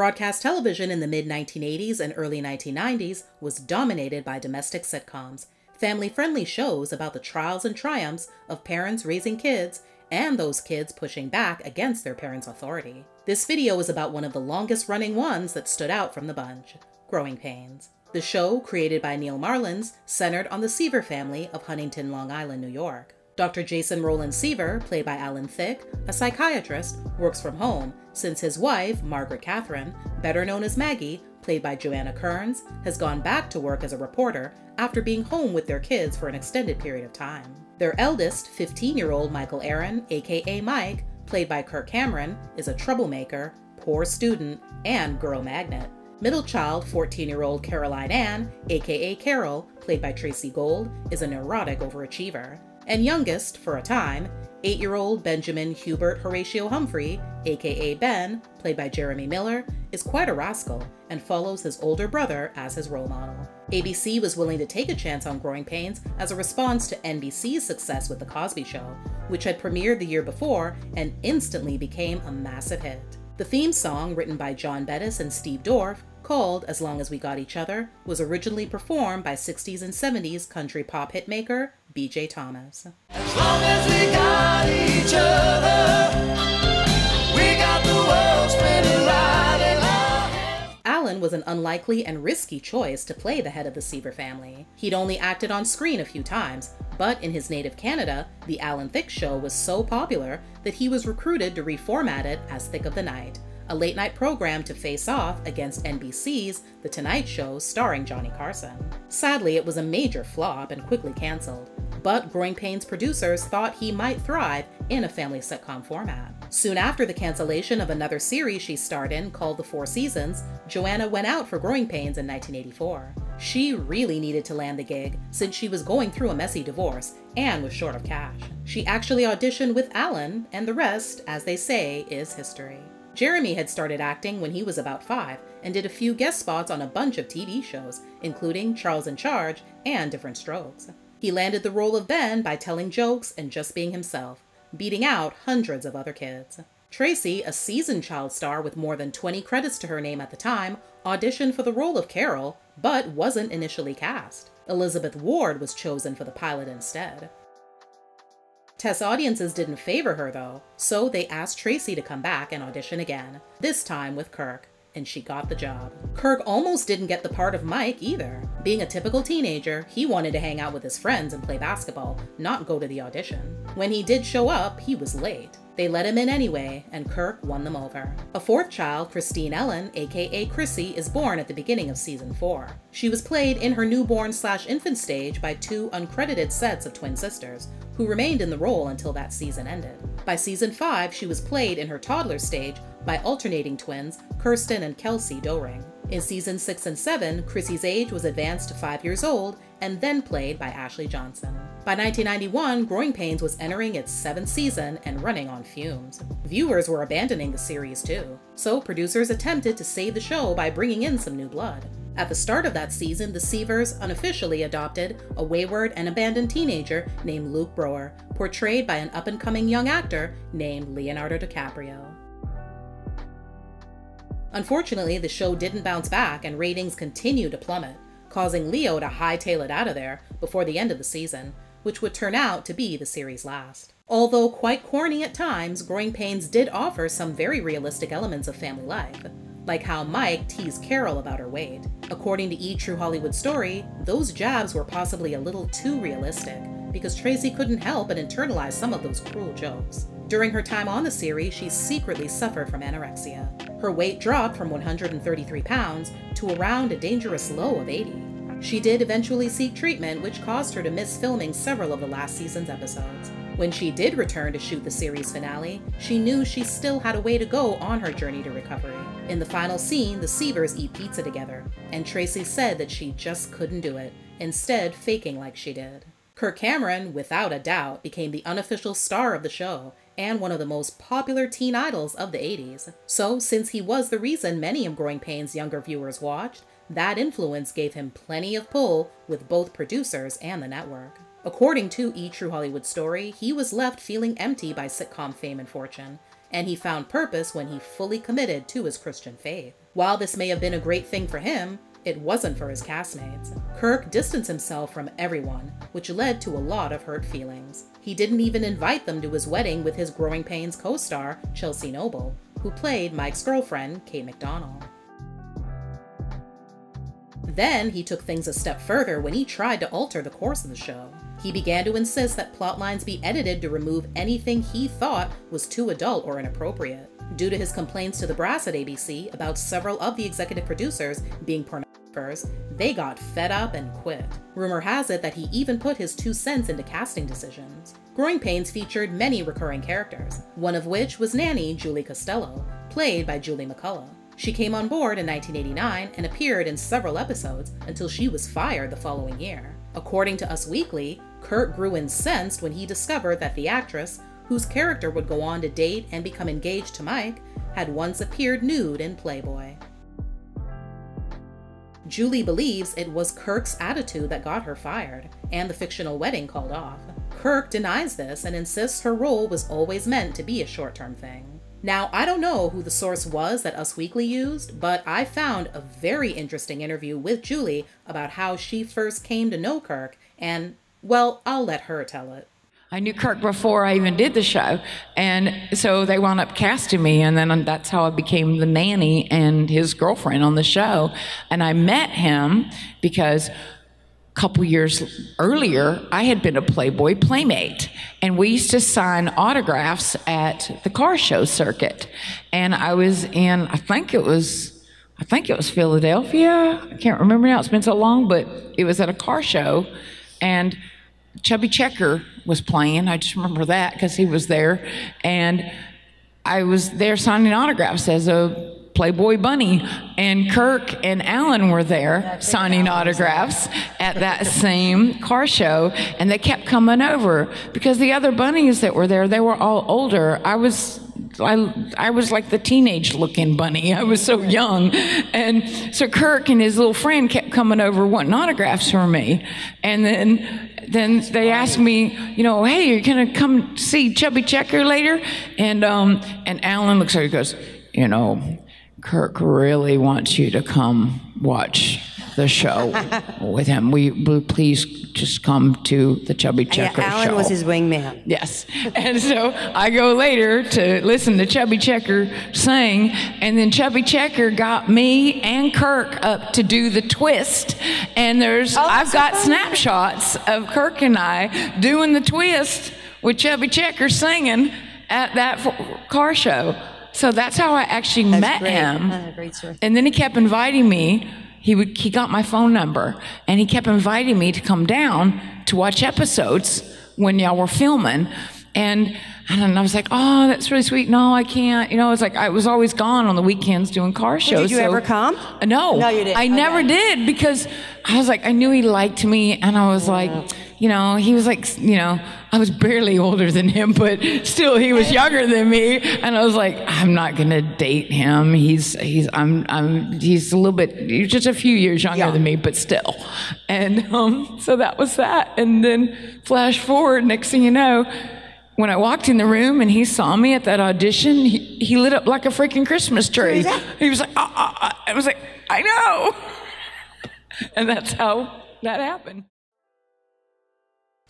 Broadcast television in the mid 1980s and early 1990s was dominated by domestic sitcoms, family friendly shows about the trials and triumphs of parents raising kids and those kids pushing back against their parents' authority. This video is about one of the longest running ones that stood out from the bunch Growing Pains. The show, created by Neal Marlens, centered on the Seaver family of Huntington, Long Island, New York. Dr. Jason Roland Seaver, played by Alan Thicke, a psychiatrist, works from home since his wife, Margaret Catherine, better known as Maggie, played by Joanna Kerns, has gone back to work as a reporter after being home with their kids for an extended period of time. Their eldest, 15 year old Michael Aaron, aka Mike, played by Kirk Cameron, is a troublemaker, poor student, and girl magnet. Middle child, 14 year old Caroline Ann, aka Carol, played by Tracey Gold, is a neurotic overachiever. And youngest, for a time, 8 year old Benjamin Hubert Horatio Humphrey, aka Ben, played by Jeremy Miller, is quite a rascal and follows his older brother as his role model. ABC was willing to take a chance on Growing Pains as a response to NBC's success with The Cosby Show, which had premiered the year before and instantly became a massive hit. The theme song, written by John Bettis and Steve Dorff, called As Long as We Got Each Other, was originally performed by 60s and 70s country pop hitmaker BJ Thomas. As long as we got each other, we got the world spinning right Alan was an unlikely and risky choice to play the head of the Seaver family. He'd only acted on screen a few times, but in his native Canada, The Alan Thicke Show was so popular that he was recruited to reformat it as Thicke of the Night, a late night program to face off against NBC's The Tonight Show starring Johnny Carson. Sadly, it was a major flop and quickly canceled, but Growing Pains producers thought he might thrive in a family sitcom format. Soon after the cancellation of another series she starred in called The Four Seasons, Joanna went out for Growing Pains in 1984. She really needed to land the gig since she was going through a messy divorce and was short of cash. She actually auditioned with Alan, and the rest, as they say, is history. Jeremy had started acting when he was about five and did a few guest spots on a bunch of TV shows, including Charles in Charge and Diff'rent Strokes. He landed the role of Ben by telling jokes and just being himself, beating out hundreds of other kids. Tracey, a seasoned child star with more than 20 credits to her name at the time, auditioned for the role of Carol, but wasn't initially cast. Elizabeth Ward was chosen for the pilot instead. Test audiences didn't favor her though, so they asked Tracey to come back and audition again, this time with Kirk, and she got the job. Kirk almost didn't get the part of Mike either. Being a typical teenager, he wanted to hang out with his friends and play basketball, not go to the audition. When he did show up, he was late. They let him in anyway, and Kirk won them over. A fourth child, Christine Ellen, aka Chrissy, is born at the beginning of season 4. She was played in her newborn slash infant stage by two uncredited sets of twin sisters, who remained in the role until that season ended. By season 5, she was played in her toddler stage by alternating twins Kirsten and Kelsey Dohring. In season 6 and 7, Chrissy's age was advanced to 5 years old and then played by Ashley Johnson. By 1991, Growing Pains was entering its seventh season and running on fumes. Viewers were abandoning the series too, so producers attempted to save the show by bringing in some new blood. At the start of that season, the Seavers unofficially adopted a wayward and abandoned teenager named Luke Brower, portrayed by an up and coming young actor named Leonardo DiCaprio. Unfortunately, the show didn't bounce back and ratings continued to plummet, causing Leo to hightail it out of there before the end of the season, which would turn out to be the series' last. Although quite corny at times, Growing Pains did offer some very realistic elements of family life, like how Mike teased Carol about her weight. According to E! True Hollywood Story, those jabs were possibly a little too realistic, because Tracey couldn't help but internalize some of those cruel jokes. During her time on the series, she secretly suffered from anorexia. Her weight dropped from 133 pounds to around a dangerous low of 80. She did eventually seek treatment, which caused her to miss filming several of the last season's episodes. When she did return to shoot the series finale, she knew she still had a way to go on her journey to recovery. In the final scene, the Seavers eat pizza together, and Tracey said that she just couldn't do it, instead, faking like she did. Kirk Cameron, without a doubt, became the unofficial star of the show and one of the most popular teen idols of the 80s. So, since he was the reason many of Growing Pains' younger viewers watched, that influence gave him plenty of pull with both producers and the network. According to E! True Hollywood Story, he was left feeling empty by sitcom fame and fortune, and he found purpose when he fully committed to his Christian faith. While this may have been a great thing for him, it wasn't for his castmates. Kirk distanced himself from everyone, which led to a lot of hurt feelings. He didn't even invite them to his wedding with his Growing Pains co star, Chelsea Noble, who played Mike's girlfriend, Kate McDonnell. Then he took things a step further when he tried to alter the course of the show. He began to insist that plotlines be edited to remove anything he thought was too adult or inappropriate. Due to his complaints to the brass at ABC about several of the executive producers being pornographers, they got fed up and quit. Rumor has it that he even put his two cents into casting decisions. Growing Pains featured many recurring characters, one of which was nanny Julie Costello, played by Julie McCullough. She came on board in 1989 and appeared in several episodes until she was fired the following year. According to Us Weekly, Kirk grew incensed when he discovered that the actress, whose character would go on to date and become engaged to Mike, had once appeared nude in Playboy. Julie believes it was Kirk's attitude that got her fired, and the fictional wedding called off. Kirk denies this and insists her role was always meant to be a short term thing. Now, I don't know who the source was that Us Weekly used, but I found a very interesting interview with Julie about how she first came to know Kirk and well, I'll let her tell it. I knew Kirk before I even did the show. And so they wound up casting me, and then that's how I became the nanny and his girlfriend on the show. And I met him because a couple years earlier, I had been a Playboy Playmate. And we used to sign autographs at the car show circuit. And I was in, I think it was. I think it was Philadelphia. I can't remember now. It's been so long, but it was at a car show and Chubby Checker was playing. I just remember that because he was there. And I was there signing autographs as a Playboy Bunny. And Kirk and Alan were there signing autographs at that same car show. And they kept coming over because the other bunnies that were there, they were all older. I was I, I was like the teenage looking bunny. I was so young. And so Kirk and his little friend coming over wanting autographs from me. And then, then they asked me, you know, hey, you're to come see Chubby Checker later? And, um, and Alan looks at and goes, you know, Kirk really wants you to come watch the show with him. We, please just come to the Chubby Checker yeah, Alan show. was his wingman. Yes. And so I go later to listen to Chubby Checker sing, and then Chubby Checker got me and Kirk up to do the twist. And there's Oh, I've got so snapshots of Kirk and I doing the twist with Chubby Checker singing at that car show. So that's how I actually That's met great. him. And then he kept inviting me. He would he got my phone number and he kept inviting me to come down to watch episodes when y'all were filming. And and I was like, oh, that's really sweet. No, I can't. You know, it's like I was always gone on the weekends doing car shows. Did you so- ever come? No, No, you didn't. I never did because I was like, I knew he liked me, and I was like, you know, he was like, you know, I was barely older than him, but still, he was younger than me, and I was like, I'm not gonna date him. He's he's I'm I'm he's a little bit he's just a few years younger Yeah. than me, but still, and um, so that was that, and then flash forward, next thing you know. When I walked in the room and he saw me at that audition, he, he lit up like a freaking Christmas tree. He was like, ah, ah, ah. I was like, I know. And that's how that happened.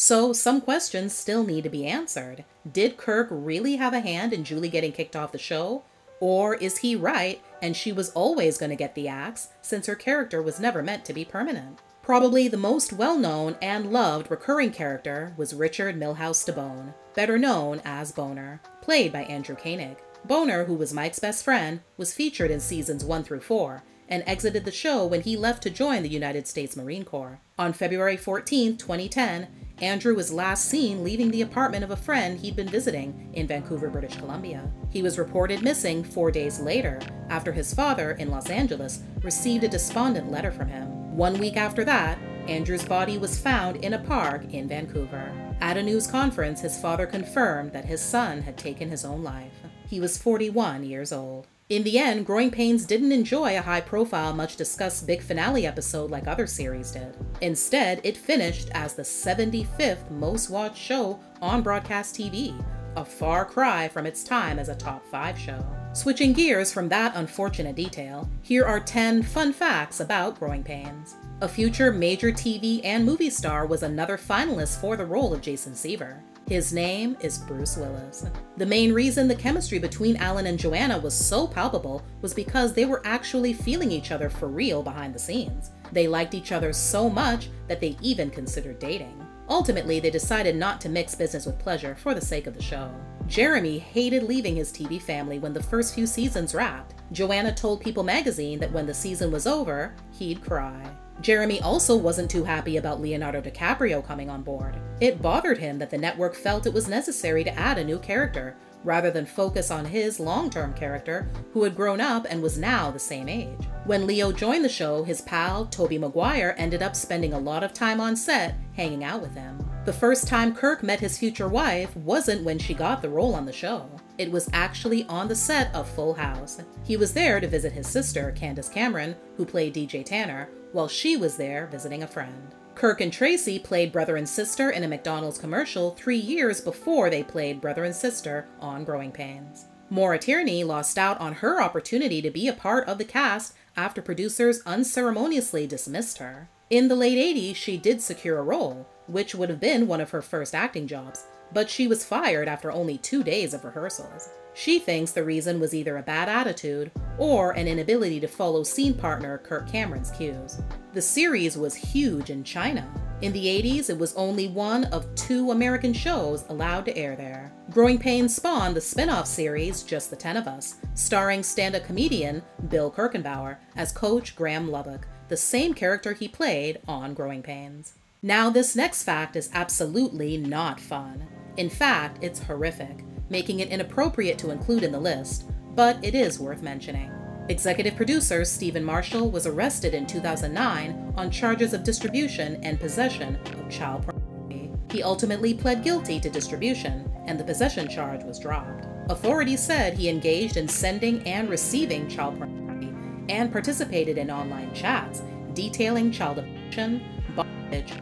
So, some questions still need to be answered. Did Kirk really have a hand in Julie getting kicked off the show? Or is he right and she was always going to get the axe since her character was never meant to be permanent? Probably the most well known and loved recurring character was Richard Milhouse DeBone, better known as Boner, played by Andrew Koenig. Boner, who was Mike's best friend, was featured in seasons 1 through 4 and exited the show when he left to join the United States Marine Corps. On February 14, 2010, Andrew was last seen leaving the apartment of a friend he'd been visiting in Vancouver, British Columbia. He was reported missing four days later after his father in Los Angeles received a despondent letter from him. One week after that, Andrew's body was found in a park in Vancouver. At a news conference, his father confirmed that his son had taken his own life. He was 41 years old. In the end, Growing Pains didn't enjoy a high profile, much discussed big finale episode like other series did. Instead, it finished as the 75th most watched show on broadcast TV, a far cry from its time as a top 5 show. Switching gears from that unfortunate detail, here are 10 fun facts about Growing Pains. A future major TV and movie star was another finalist for the role of Jason Seaver. His name is Bruce Willis. The main reason the chemistry between Alan and Joanna was so palpable was because they were actually feeling each other for real behind the scenes. They liked each other so much that they even considered dating. Ultimately, they decided not to mix business with pleasure for the sake of the show. Jeremy hated leaving his TV family when the first few seasons wrapped. Joanna told People magazine that when the season was over, he'd cry. Jeremy also wasn't too happy about Leonardo DiCaprio coming on board. It bothered him that the network felt it was necessary to add a new character, rather than focus on his long term character, who had grown up and was now the same age. When Leo joined the show, his pal, Tobey Maguire, ended up spending a lot of time on set hanging out with him. The first time Kirk met his future wife wasn't when she got the role on the show. It was actually on the set of Full House. He was there to visit his sister, Candace Cameron, who played DJ Tanner, while she was there visiting a friend. Kirk and Tracey played brother and sister in a McDonald's commercial three years before they played brother and sister on Growing Pains. Maura Tierney lost out on her opportunity to be a part of the cast after producers unceremoniously dismissed her. In the late 80s, she did secure a role, which would have been one of her first acting jobs, but she was fired after only two days of rehearsals. She thinks the reason was either a bad attitude or an inability to follow scene partner Kirk Cameron's cues. The series was huge in China. In the 80s, it was only one of two American shows allowed to air there. Growing Pains spawned the spin off series Just the Ten of Us, starring stand up comedian Bill Kirchenbauer as Coach Graham Lubbock, the same character he played on Growing Pains. Now, this next fact is absolutely not fun. In fact, it's horrific making it inappropriate to include in the list, but it is worth mentioning. Executive producer Stephen Marshall was arrested in 2009 on charges of distribution and possession of child pornography. He ultimately pled guilty to distribution, and the possession charge was dropped. Authorities said he engaged in sending and receiving child pornography and participated in online chats detailing child abduction, bondage,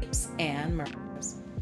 rapes, and murder.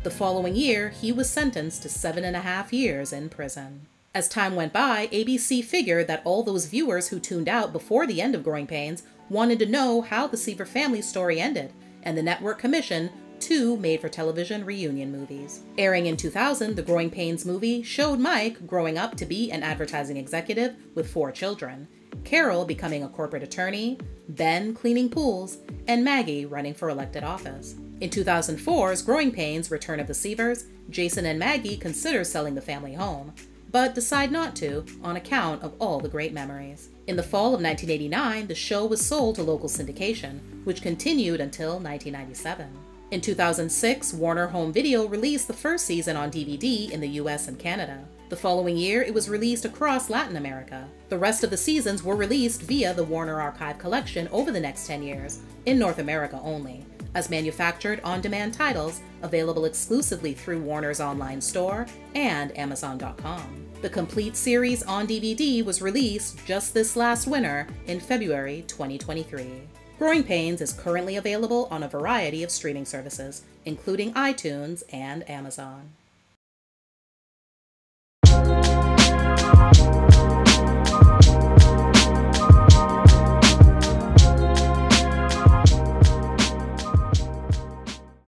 The following year, he was sentenced to seven and a half years in prison. As time went by, ABC figured that all those viewers who tuned out before the end of Growing Pains wanted to know how the Seaver family story ended, and the network commissioned two made for television reunion movies. Airing in 2000, the Growing Pains movie showed Mike growing up to be an advertising executive with four children, Carol becoming a corporate attorney, Ben cleaning pools, and Maggie running for elected office. In 2004's Growing Pains Return of the Seavers, Jason and Maggie consider selling the family home, but decide not to on account of all the great memories. In the fall of 1989, the show was sold to local syndication, which continued until 1997. In 2006, Warner Home Video released the first season on DVD in the US and Canada. The following year, it was released across Latin America. The rest of the seasons were released via the Warner Archive collection over the next 10 years, in North America only as manufactured on demand titles available exclusively through Warner's online store and Amazon.com. The complete series on DVD was released just this last winter in February 2023. Growing Pains is currently available on a variety of streaming services, including iTunes and Amazon.